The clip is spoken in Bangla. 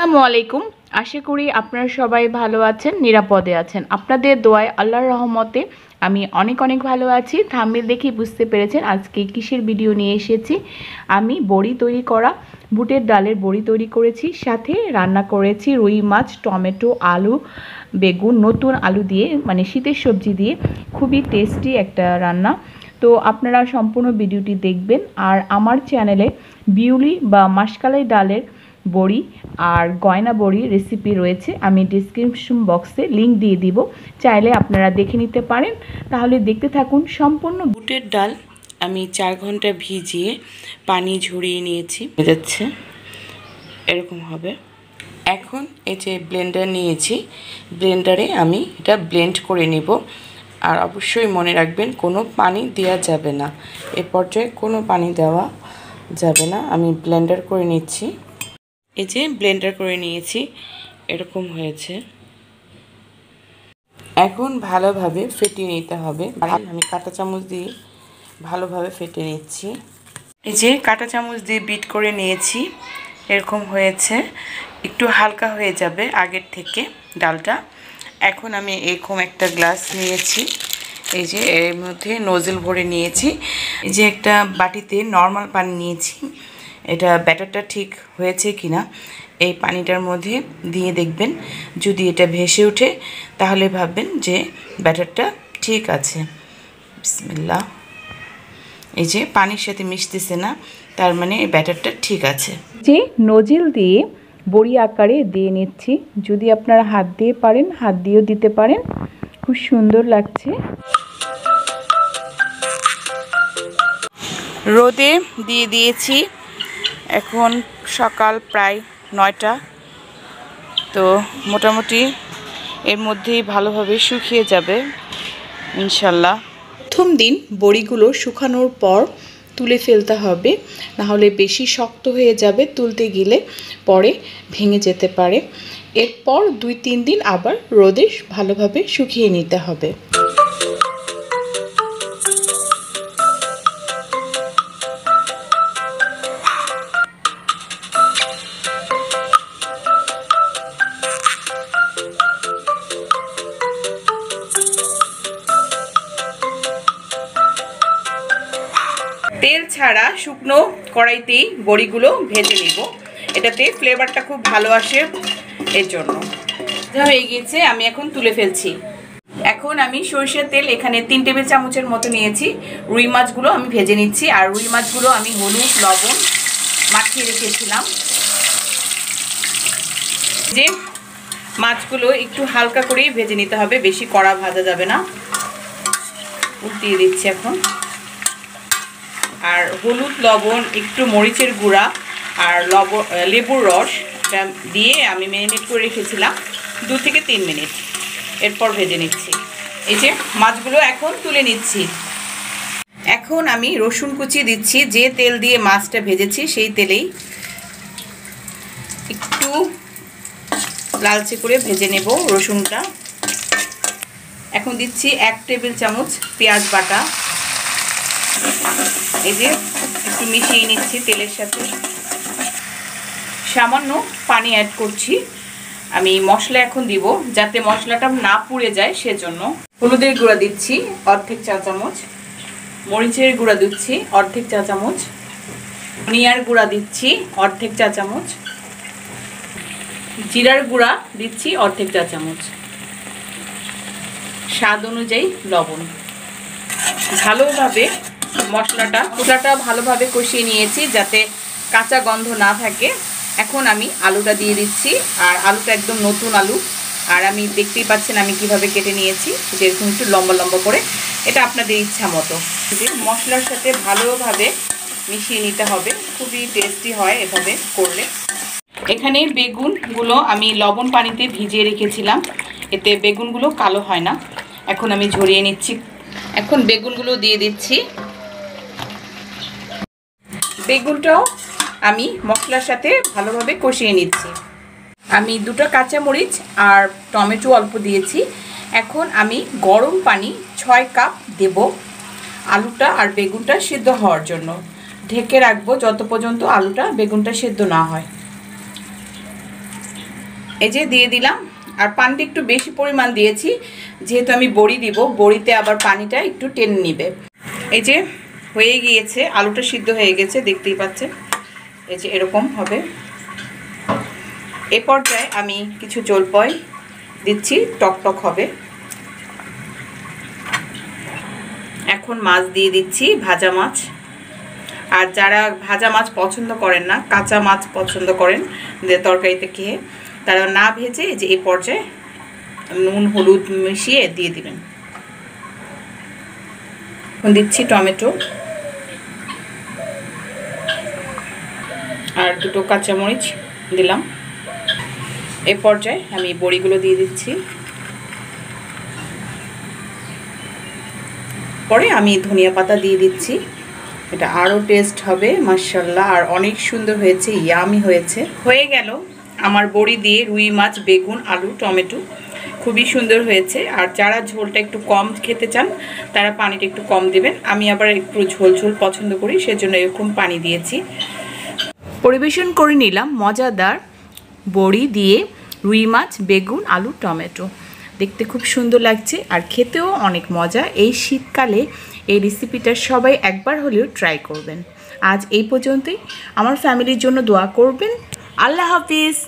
আসসালামু আলাইকুম। আশা করি আপনারা সবাই ভালো আছেন, নিরাপদে আছেন। আপনাদের দোয়ায় আল্লাহর রহমতে আমি অনেক অনেক ভালো আছি। থাম্বেল দেখেই বুঝতে পেরেছেন আজকে কিসের ভিডিও নিয়ে এসেছি। আমি বড়ি তৈরি করা, বুটের ডালের বড়ি তৈরি করেছি, সাথে রান্না করেছি রুই মাছ, টমেটো, আলু, বেগুন, নতুন আলু দিয়ে মানে শীতের সবজি দিয়ে। খুবই টেস্টি একটা রান্না। তো আপনারা সম্পূর্ণ ভিডিওটি দেখবেন। আর আমার চ্যানেলে বিউলি বা মাসকালাই ডালের বড়ি আর গয়না বড়ি রেসিপি রয়েছে। আমি ডিসক্রিপশন বক্সে লিংক দিয়ে দিব। চাইলে আপনারা দেখে নিতে পারেন। তাহলে দেখতে থাকুন সম্পূর্ণ বুটের ডাল আমি চার ঘণ্টা ভিজিয়ে পানি ঝরিয়ে নিয়েছি। যাচ্ছে। এরকম হবে। এখন এই যে ব্লেন্ডার নিয়েছি ব্লেন্ডারে আমি এটা ব্লেন্ড করে নেব। আর অবশ্যই মনে রাখবেন, কোনো পানি দেওয়া যাবে না। এ পর্যায়ে কোনো পানি দেওয়া যাবে না। আমি ব্লেন্ডার করে নিচ্ছি। এই যে ব্লেন্ডার করে নিয়েছি, এরকম হয়েছে। এখন ভালোভাবে ফেটিয়ে নিতে হবে। আমি কাঁটা চামচ দিয়ে ভালোভাবে ফেটে নিচ্ছি। এই যে কাঁটা চামচ দিয়ে বিট করে নিয়েছি, এরকম হয়েছে। একটু হালকা হয়ে যাবে আগের থেকে ডালটা। এখন আমি এরকম একটা গ্লাস নিয়েছি। এই যে এর মধ্যে নজল ভরে নিয়েছি। এই যে একটা বাটিতে নর্মাল পানি নিয়েছি। এটা ব্যাটারটা ঠিক হয়েছে কিনা এই পানিটার মধ্যে দিয়ে দেখবেন। যদি এটা ভেসে ওঠে তাহলে ভাববেন যে ব্যাটারটা ঠিক আছে। বিসমিল্লা এই যে পানির সাথে মিশতেছে না তার মানে এই ব্যাটারটা ঠিক আছে। যে নজিল দিয়ে বড়ি আকারে দিয়ে নিচ্ছি যদি আপনারা হাত দিয়ে পারেন হাত দিয়েও দিতে পারেন। খুব সুন্দর লাগছে। রোদে দিয়ে দিয়েছি এখন সকাল প্রায় নয়টা। তো মোটামুটি এর মধ্যেই ভালোভাবে শুকিয়ে যাবে, ইনশাল্লাহ। প্রথম দিন বড়িগুলো শুকানোর পর তুলে ফেলতে হবে, নাহলে বেশি শক্ত হয়ে যাবে তুলতে গেলে পরে ভেঙে যেতে পারে। এরপর দুই তিন দিন আবার রোদে ভালোভাবে শুকিয়ে নিতে হবে। তেল ছাড়া শুকনো কড়াইতেই বড়িগুলো ভেজে নিব। এটাতে ফ্লেভারটা খুব ভালো আসে এর জন্য। হয়ে গিয়েছে, আমি এখন তুলে ফেলছি। এখন আমি সরষের তেল এখানে তিন টেবিল চামচের মতো নিয়েছি। রুই মাছগুলো আমি ভেজে নিচ্ছি, আর রুই মাছগুলো আমি হলুদ, লবণ মাখিয়ে রেখেছিলাম। যে মাছগুলো একটু হালকা করেই ভেজে নিতে হবে, বেশি কড়া ভাজা যাবে না। উল্টিয়ে দিচ্ছি এখন। আর হলুদ লবণ, একটু মরিচের গুঁড়া আর লব লেবুর রস দিয়ে আমি ম্যারিনেট করে রেখেছিলাম দু থেকে তিন মিনিট। এরপর ভেজে নিচ্ছি। এই যে মাছগুলো এখন তুলে নিচ্ছি। এখন আমি রসুন কুচি দিচ্ছি। যে তেল দিয়ে মাছটা ভেজেছি সেই তেলেই একটু লালচে করে ভেজে নেব রসুনটা। এখন দিচ্ছি এক টেবিল চামচ পেঁয়াজ বাটা। এই যে একটু মিশিয়ে নিচ্ছি তেলের সাথে। সামান্য পানি অ্যাড করছি। আমি মশলা এখন দিব, যাতে মশলাটা না পুড়ে যায় সেজন্য। হলুদের গুঁড়া দিচ্ছি, অর্ধেক চা চামচ। মরিচের গুঁড়া দিচ্ছি, অর্ধেক চা চামচ। ধনিয়ার গুঁড়া দিচ্ছি, অর্ধেক চা চামচ। জিরার গুঁড়া দিচ্ছি, অর্ধেক চা চামচ। স্বাদ অনুযায়ী লবণ। ভালোভাবে মশলাটা মশলাটা ভালোভাবে কষিয়ে নিয়েছি যাতে কাঁচা গন্ধ না থাকে। এখন আমি আলুটা দিয়ে দিচ্ছি, আর আলুটা একদম নতুন আলু। আর আমি দেখতেই পাচ্ছেন আমি কীভাবে কেটে নিয়েছি, যেরকম একটু লম্বা লম্বা করে। এটা আপনাদের ইচ্ছা মতো। মশলার সাথে ভালোভাবে মিশিয়ে নিতে হবে, খুবই টেস্টি হয় এভাবে করলে। এখানে বেগুনগুলো আমি লবণ পানিতে ভিজিয়ে রেখেছিলাম, এতে বেগুনগুলো কালো হয় না। এখন আমি ঝরিয়ে নিচ্ছি। এখন বেগুনগুলো দিয়ে দিচ্ছি। বেগুনটাও আমি মশলার সাথে ভালোভাবে কষিয়ে নিচ্ছি। আমি দুটো কাঁচামরিচ আর টমেটো অল্প দিয়েছি। এখন আমি গরম পানি ছয় কাপ দেব আলুটা আর বেগুনটা সিদ্ধ হওয়ার জন্য। ঢেকে রাখব যত পর্যন্ত আলুটা বেগুনটা সেদ্ধ না হয়। এই যে দিয়ে দিলাম। আর পানিটা একটু বেশি পরিমাণ দিয়েছি। যেহেতু আমি বড়ি দিব, বড়িতে আবার পানিটা একটু টেনে নিবে। এই যে হয়ে গিয়েছে, আলুটা সিদ্ধ হয়ে গেছে, দেখতেই পাচ্ছেন। এই যে এরকম হবে। এ পর্যায়ে আমি কিছু জলপয় দিচ্ছি, টক টক হবে। এখন মাছ দিয়ে দিচ্ছি, ভাজা মাছ। আর যারা ভাজা মাছ পছন্দ করেন না, কাঁচা মাছ পছন্দ করেন তরকারিতে খেয়ে, তারা না ভেজে যে এই পর্যায়ে নুন, হলুদ মিশিয়ে দিয়ে দিবেন। এখন দিচ্ছি টমেটো। আর দুটো কাঁচামরিচ দিলাম। এ পর্যায়ে আমি বড়িগুলো দিয়ে দিচ্ছি। পরে আমি ধনিয়া পাতা দিয়ে দিচ্ছি। এটা আরও টেস্ট হবে মার্শাল্লাহ আর অনেক সুন্দর হয়েছে, ইয়ামি হয়েছে। হয়ে গেল আমার বড়ি দিয়ে রুই মাছ, বেগুন, আলু, টমেটো। খুবই সুন্দর হয়েছে। আর যারা ঝোলটা একটু কম খেতে চান, তারা পানিটা একটু কম দেবেন। আমি আবার একটু ঝোল ঝোল পছন্দ করি, সেজন্য এরকম পানি দিয়েছি। পরিবেশন করে নিলাম মজাদার বড়ি দিয়ে রুই মাছ, বেগুন, আলু, টমেটো। দেখতে খুব সুন্দর লাগছে আর খেতেও অনেক মজা। এই শীতকালে এই রেসিপিটা সবাই একবার হলেও ট্রাই করবেন। আজ এই পর্যন্তই। আমার ফ্যামিলির জন্য দোয়া করবেন। আল্লাহ হাফিজ।